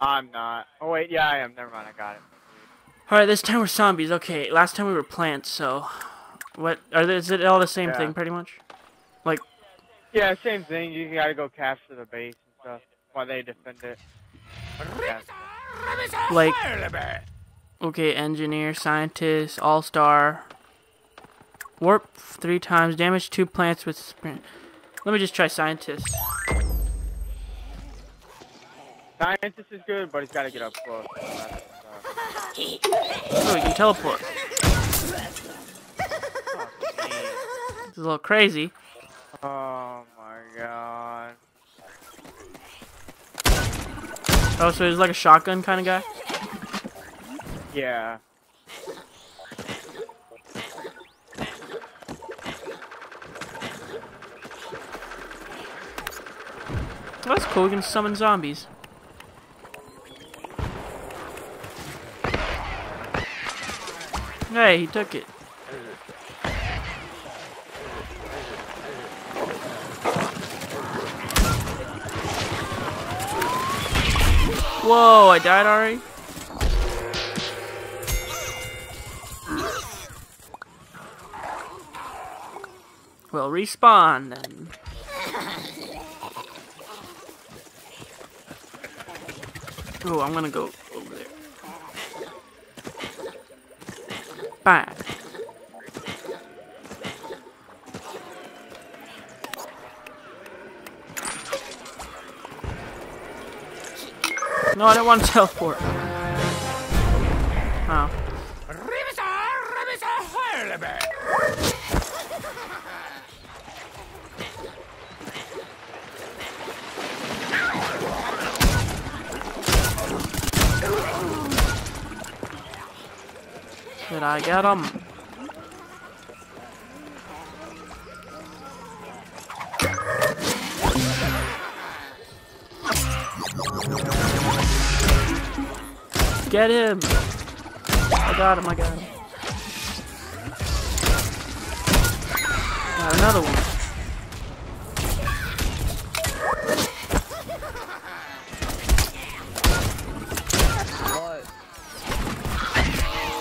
I'm not. Oh wait, yeah, I am. Never mind, I got it. Alright, this time we're zombies. Okay, last time we were plants, so... What, are they, is it all the same Yeah. thing, pretty much? Like, Yeah, same thing. You gotta go capture the base and stuff while they defend it. Like... Okay, engineer, scientist, all-star... Warp three times, damage two plants with sprint. Let me just try scientist. Scientist is good, but he's gotta get up close. Oh, we can teleport. This is a little crazy. Oh my god. Oh, so he's like a shotgun kind of guy? Yeah. Oh, that's cool, we can summon zombies. Hey, he took it. Whoa, I died already? Well, respawn then. Oh, I'm gonna go over there. Bang. No, I don't want to teleport. Oh. Did I get him? Get him! I got him, I got him. Got another one.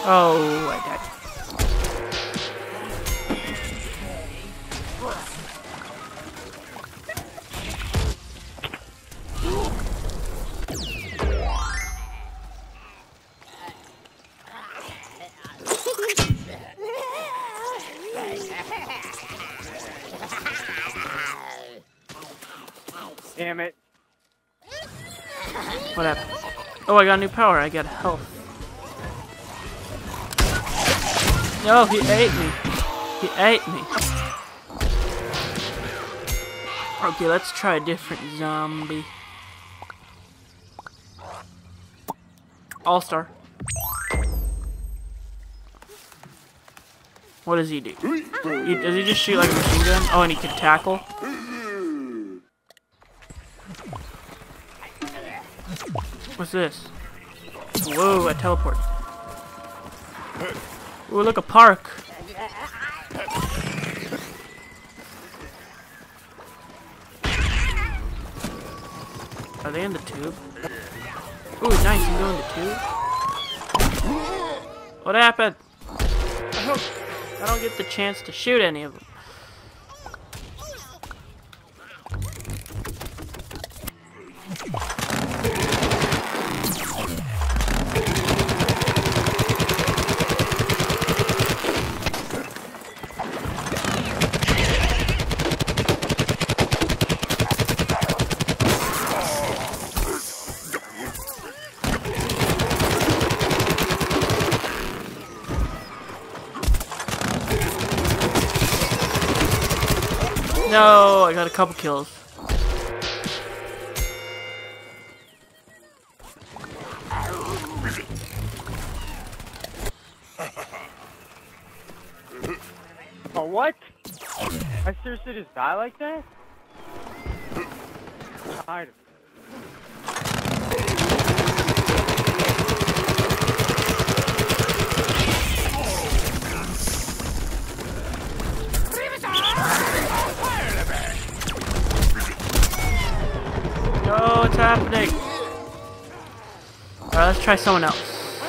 Oh, I died. Damn it. What happened? Oh, I got a new power. I got health. No, he ate me. He ate me. Okay, let's try a different zombie. All-star. What does he do? He, does he just shoot like a machine gun? Oh, and he can tackle? What's this? Whoa, a teleport. Ooh, look, a park. Are they in the tube? Ooh, nice, you go in the tube? What happened? I don't, I don't get the chance to shoot any of them. I got a couple kills. Oh, what? I seriously just die like that? Tired of it. No, it's happening? Alright, let's try someone else.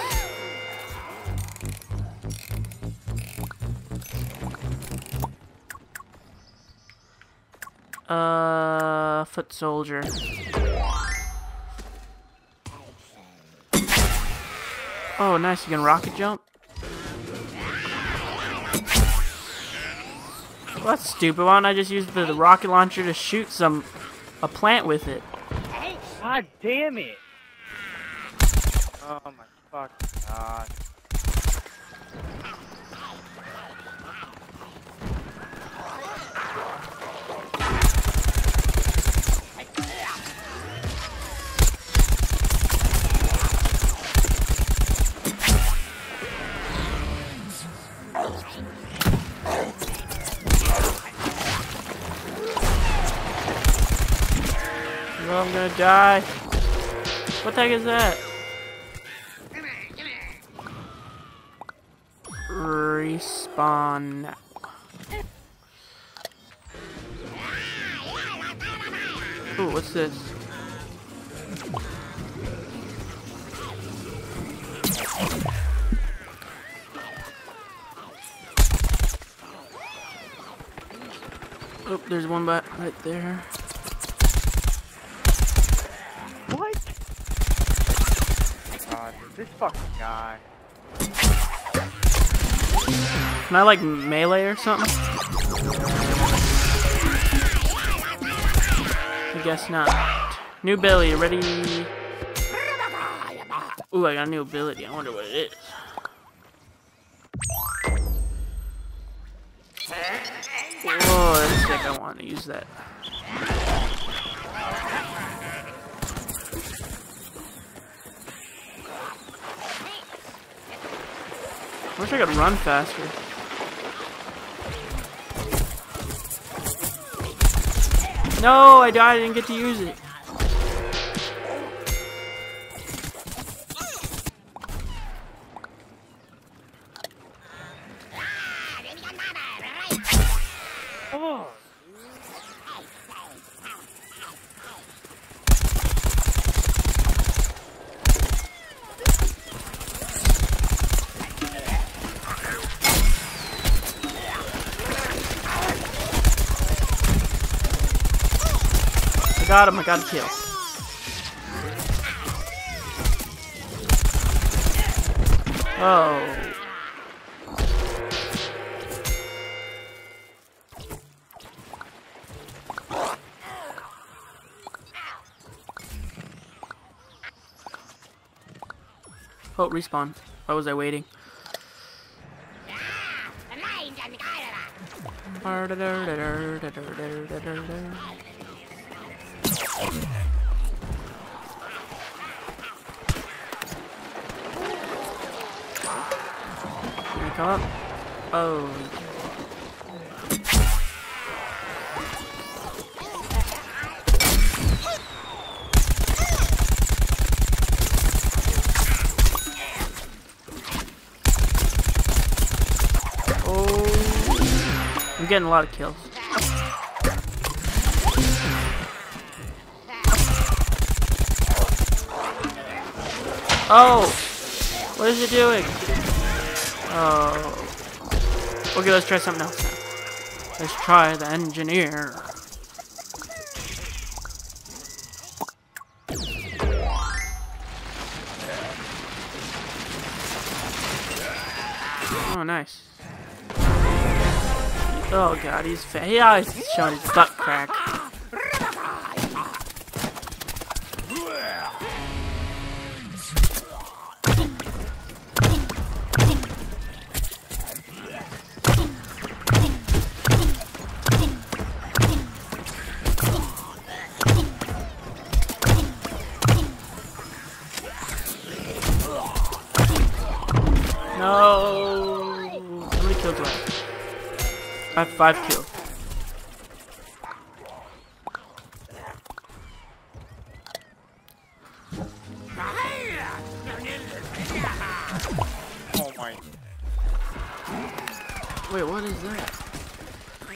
Uh, foot soldier. Oh, nice. You can rocket jump? Well, that's stupid. Why don't I just use the, the rocket launcher to shoot some a plant with it? God damn it! Oh my fucking god. No, I'm gonna die. What the heck is that? Respawn. Ooh, what's this? Oh, there's one bat right there. What? God, this fucking guy. Can I like melee or something? I guess not. New ability, ready? Ooh, I got a new ability. I wonder what it is. Whoa, that's sick. I want to use that. Wish I could run faster. No, I died. I didn't get to use it. Him. I got a kill. Oh. Oh, respawn. Why was I waiting? Up? Oh. Oh. I'm getting a lot of kills. Oh! What is it doing? Oh. Okay, let's try something else now. Let's try the engineer. Oh, nice. Oh god, he's fa- he always showing his butt crack. Five, have five kills. Oh my. Wait, what is that?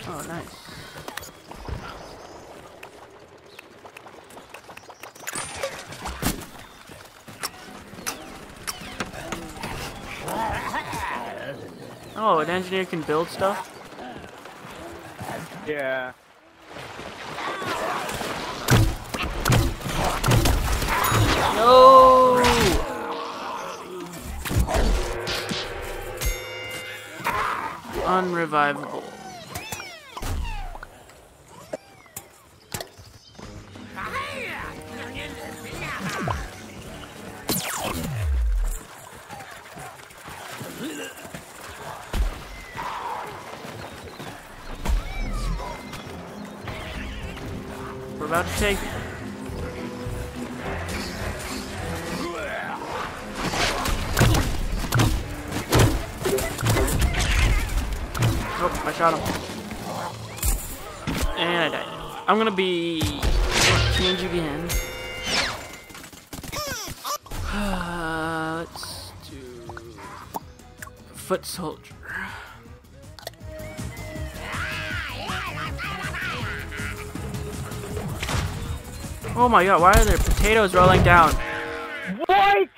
Oh, nice. Oh, an engineer can build stuff? Yeah. No! Unrevivable. About to take Oh, I shot him. And I died. I'm gonna be change again. let's do foot soldier. Oh my god, why are there potatoes rolling down? What?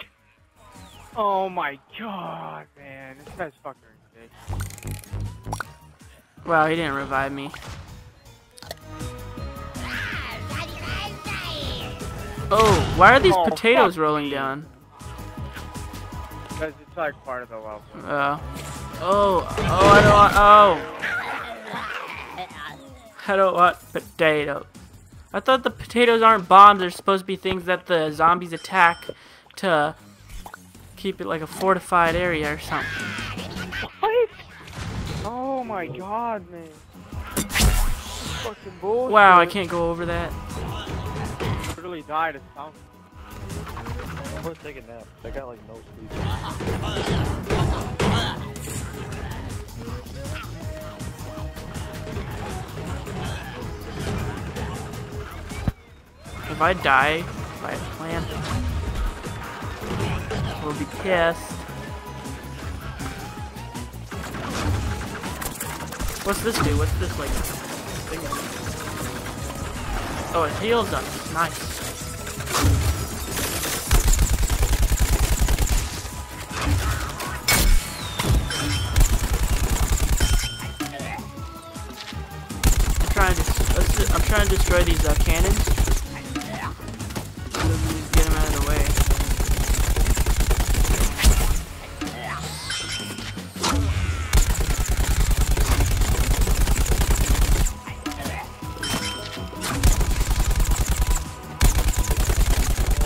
Oh my god, man. This guy's fucking ridiculous. Wow, he didn't revive me. Oh, why are these Oh, potatoes rolling me. down? Because it's like part of the level. Oh. Uh, oh, oh, I don't want, oh. I don't want potato. I thought the potatoes aren't bombs, they're supposed to be things that the zombies attack to keep it like a fortified area or something. What? Oh my god, man. Fucking bullshit. Wow, I can't go over that. literally died of sound. I'm gonna take a nap. I got like no sleep. If I die by a plant, we'll be pissed. What's this do? What's this like? Thing? Oh, it heals us. Nice. I'm trying to. I'm trying to destroy these uh, cannons.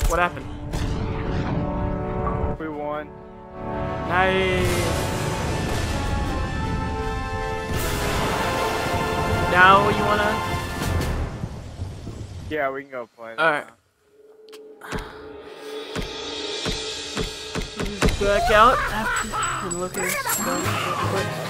What happened? We won. Nice. Now you wanna? Yeah, we can go play. Alright. now. Back out after and look at this stuff real quick.